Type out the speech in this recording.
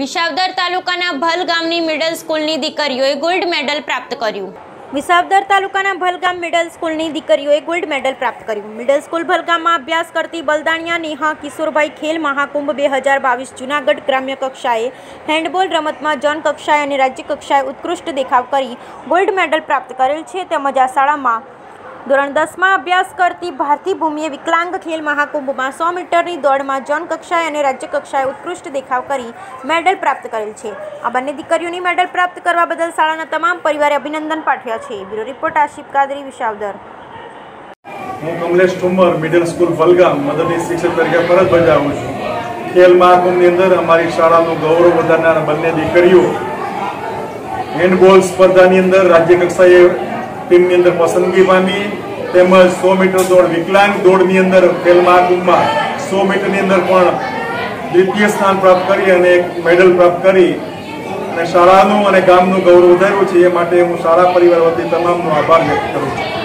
વિસાવદર તાલુકાના ભલ ગામની મિડલ સ્કૂલની દીકરીઓએ ગોલ્ડ મેડલ પ્રાપ્ત કર્યું. વિસાવદર તાલુકાના ભલગામ મિડલ સ્કૂલની દીકરીઓએ ગોલ્ડ મેડલ પ્રાપ્ત કર્યું. મિડલ સ્કૂલ ભલગામમાં અભ્યાસ કરતી બલદાણિયા નેહા, કિશોરભાઈ ખેલ, મહાકુંભ બે હજાર બાવીસ જૂનાગઢ ગ્રામ્ય કક્ષાએ હેન્ડબોલ રમતમાં જોન કક્ષાએ અને રાજ્ય કક્ષાએ ઉત્કૃષ્ટ દેખાવ કરી ગોલ્ડ મેડલ પ્રાપ્ત કરેલ છે. તેમજ આ શાળામાં ધોરણ દસમાં અભ્યાસ કરતી ભારતી ભૂમિએ વિકલાંગ ખેલ મહાકુંભમાં સો મીટરની દોડમાં ઝોન કક્ષાએ અને રાજ્ય કક્ષાએ ઉત્કૃષ્ટ દેખાવ કરી મેડલ પ્રાપ્ત કરેલ છે. આ બંને દીકરીઓની મેડલ પ્રાપ્ત કરવા બદલ શાળાના તમામ પરિવારે અભિનંદન પાઠવ્યા છે. બ્યુરો રિપોર્ટ આશિફ કાદરી વિશાવદર હું કમલેશ ઠુમર મિડલ સ્કૂલ વલગામ મદદની શિક્ષક તરીકે ફરજ બજાવું છું. ખેલ મહાકુંભની અંદર અમારી શાળાનું ગૌરવ વધારનાર બંને દીકરીઓ હેન્ડબોલ સ્પર્ધાની અંદર રાજ્ય કક્ષાએ ટીમની અંદર પસંદગી પામી તેમજ સો મીટર દોડ, વિકલાંગ દોડની અંદર ખેલ મહાકુંભમાં સો મીટરની અંદર પણ દ્વિતીય સ્થાન પ્રાપ્ત કરી અને એક મેડલ પ્રાપ્ત કરી. અને શાળાનું અને ગામનું ગૌરવ વધાર્યું છે, એ માટે હું શાળા પરિવાર વતી તમામનો આભાર વ્યક્ત કરું છું.